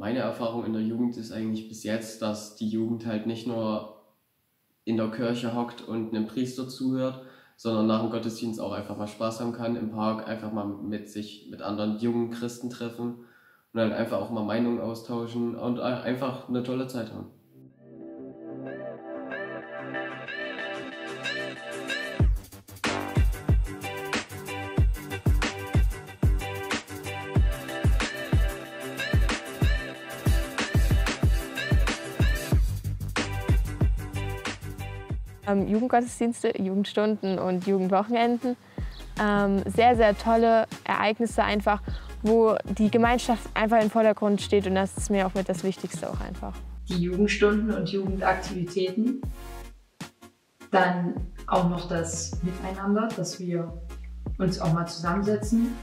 Meine Erfahrung in der Jugend ist eigentlich bis jetzt, dass die Jugend halt nicht nur in der Kirche hockt und einem Priester zuhört, sondern nach dem Gottesdienst auch einfach mal Spaß haben kann, im Park einfach mal mit sich, mit anderen jungen Christen treffen und halt einfach auch mal Meinungen austauschen und einfach eine tolle Zeit haben. Ähm, Jugendgottesdienste, Jugendstunden und Jugendwochenenden. Ähm, sehr, sehr tolle Ereignisse einfach, wo die Gemeinschaft einfach im Vordergrund steht und das ist mir auch mit das Wichtigste auch einfach. Die Jugendstunden und Jugendaktivitäten. Dann auch noch das Miteinander, dass wir uns auch mal zusammensetzen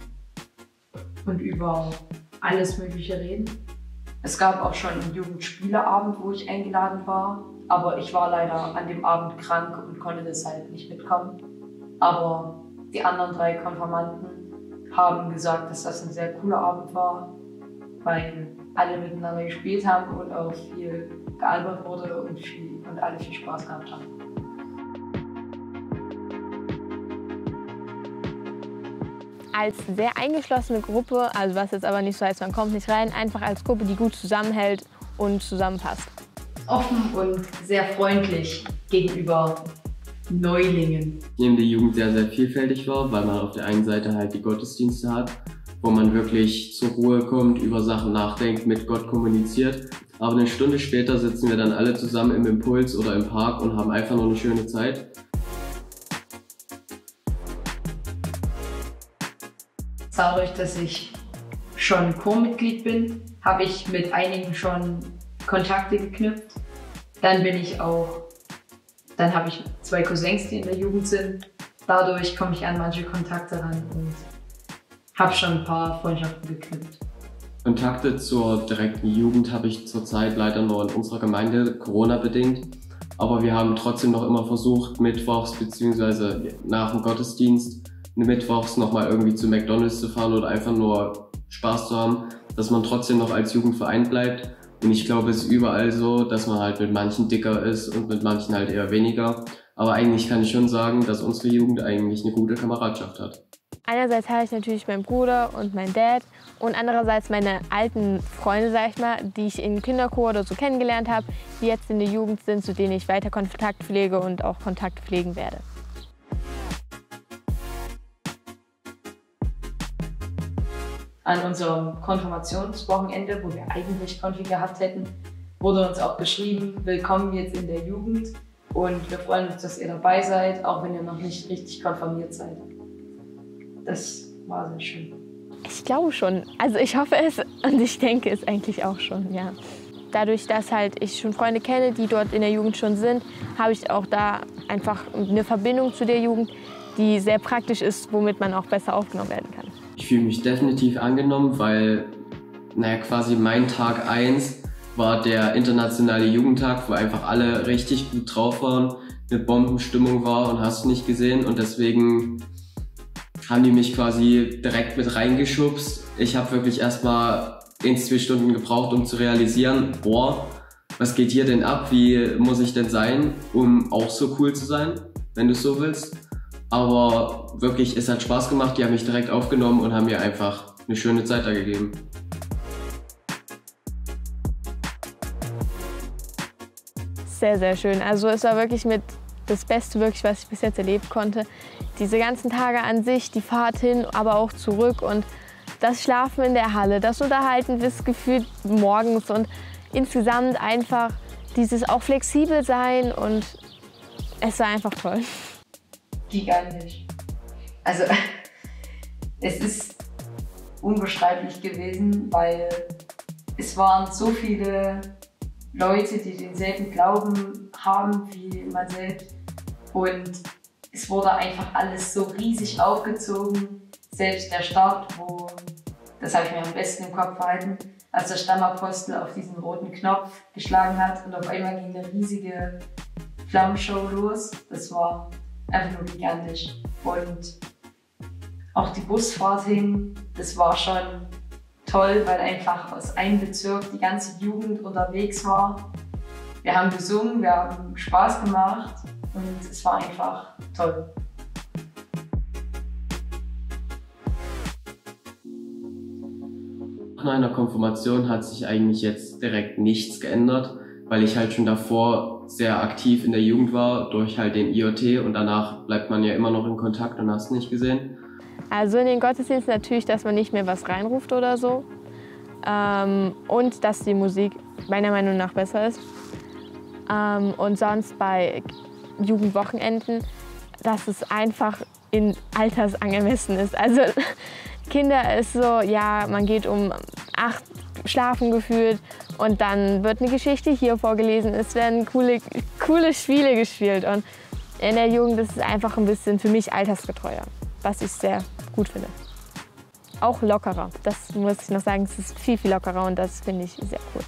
und über alles Mögliche reden. Es gab auch schon einen Jugendspieleabend, wo ich eingeladen war. Aber ich war leider an dem Abend krank und konnte deshalb nicht mitkommen. Aber die anderen drei Konformanten haben gesagt, dass das ein sehr cooler Abend war, weil alle miteinander gespielt haben und auch viel gealbert wurde und, viel, und alle viel Spaß gehabt haben. als sehr eingeschlossene Gruppe, also was jetzt aber nicht so heißt, man kommt nicht rein, einfach als Gruppe, die gut zusammenhält und zusammenpasst offen und sehr freundlich gegenüber Neulingen. In der Jugend sehr, sehr vielfältig war, weil man auf der einen Seite halt die Gottesdienste hat, wo man wirklich zur Ruhe kommt, über Sachen nachdenkt, mit Gott kommuniziert. Aber eine Stunde später sitzen wir dann alle zusammen im Impuls oder im Park und haben einfach nur eine schöne Zeit. Dadurch, dass ich schon Chormitglied bin, habe ich mit einigen schon Kontakte geknüpft. Dann bin ich auch, dann habe ich zwei Cousins, die in der Jugend sind. Dadurch komme ich an manche Kontakte ran und habe schon ein paar Freundschaften geknüpft. Kontakte zur direkten Jugend habe ich zurzeit leider nur in unserer Gemeinde, Corona-bedingt. Aber wir haben trotzdem noch immer versucht, mittwochs bzw. nach dem Gottesdienst mittwochs nochmal irgendwie zu McDonalds zu fahren oder einfach nur Spaß zu haben, dass man trotzdem noch als Jugendverein bleibt und ich glaube, es ist überall so, dass man halt mit manchen dicker ist und mit manchen halt eher weniger. Aber eigentlich kann ich schon sagen, dass unsere Jugend eigentlich eine gute Kameradschaft hat. Einerseits habe ich natürlich meinen Bruder und meinen Dad und andererseits meine alten Freunde, sag ich mal, die ich in Kinderchor oder so kennengelernt habe, die jetzt in der Jugend sind, zu denen ich weiter Kontakt pflege und auch Kontakt pflegen werde. An unserem Konfirmationswochenende, wo wir eigentlich Konfi gehabt hätten, wurde uns auch geschrieben, willkommen jetzt in der Jugend und wir freuen uns, dass ihr dabei seid, auch wenn ihr noch nicht richtig konfirmiert seid. Das war sehr schön. Ich glaube schon. Also ich hoffe es und ich denke es eigentlich auch schon, ja. Dadurch, dass halt ich schon Freunde kenne, die dort in der Jugend schon sind, habe ich auch da einfach eine Verbindung zu der Jugend, die sehr praktisch ist, womit man auch besser aufgenommen werden kann. Ich fühle mich definitiv angenommen, weil, naja, quasi mein Tag 1 war der internationale Jugendtag, wo einfach alle richtig gut drauf waren, eine Bombenstimmung war und hast du nicht gesehen und deswegen haben die mich quasi direkt mit reingeschubst. Ich habe wirklich erstmal ein, zwei Stunden gebraucht, um zu realisieren, boah, was geht hier denn ab? Wie muss ich denn sein, um auch so cool zu sein, wenn du so willst? Aber wirklich, es hat Spaß gemacht. Die haben mich direkt aufgenommen und haben mir einfach eine schöne Zeit da gegeben. Sehr, sehr schön. Also es war wirklich mit das Beste, wirklich, was ich bis jetzt erleben konnte. Diese ganzen Tage an sich, die Fahrt hin, aber auch zurück und das Schlafen in der Halle, das Unterhalten bis gefühlt morgens und insgesamt einfach dieses auch flexibel sein und es war einfach toll gigantisch. Also es ist unbeschreiblich gewesen, weil es waren so viele Leute, die denselben Glauben haben wie man selbst. Und es wurde einfach alles so riesig aufgezogen. Selbst der Start, wo, das habe ich mir am besten im Kopf behalten, als der Stammapostel auf diesen roten Knopf geschlagen hat und auf einmal ging eine riesige Flammenshow los. Das war einfach nur gigantisch. Und auch die Busfahrt hin, das war schon toll, weil einfach aus einem Bezirk die ganze Jugend unterwegs war. Wir haben gesungen, wir haben Spaß gemacht und es war einfach toll. Nach meiner Konfirmation hat sich eigentlich jetzt direkt nichts geändert, weil ich halt schon davor sehr aktiv in der Jugend war, durch halt den IoT und danach bleibt man ja immer noch in Kontakt und hast nicht gesehen. Also in den Gottesdienst natürlich, dass man nicht mehr was reinruft oder so. Ähm, und dass die Musik meiner Meinung nach besser ist. Ähm, und sonst bei Jugendwochenenden, dass es einfach in Altersangemessen ist. Also Kinder ist so, ja, man geht um acht schlafen gefühlt und dann wird eine Geschichte hier vorgelesen. Es werden coole, coole Spiele gespielt und in der Jugend ist es einfach ein bisschen für mich altersgetreuer, was ich sehr gut finde. Auch lockerer, das muss ich noch sagen, es ist viel, viel lockerer und das finde ich sehr cool.